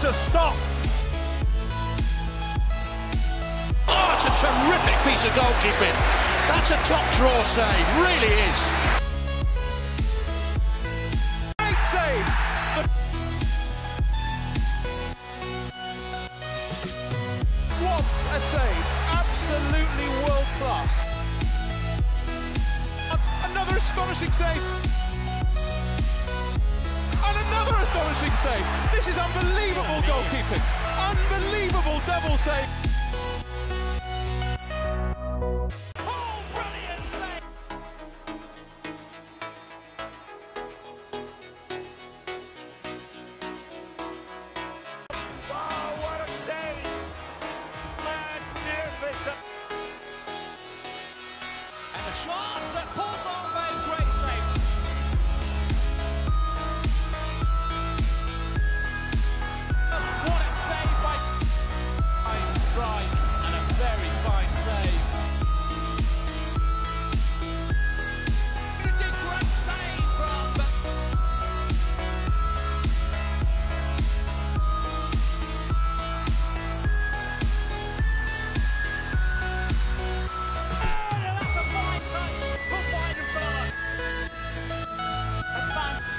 to stop. Oh, it's a terrific piece of goalkeeping. That's a top draw save, really is. Great save. What a save. Absolutely world class. Another astonishing save. Save. This is unbelievable goalkeeping. Unbelievable double save.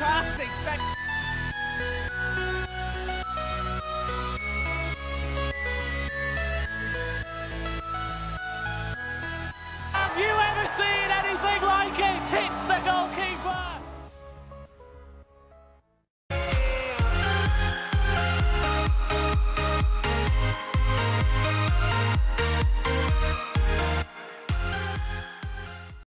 fantastic second. Have you ever seen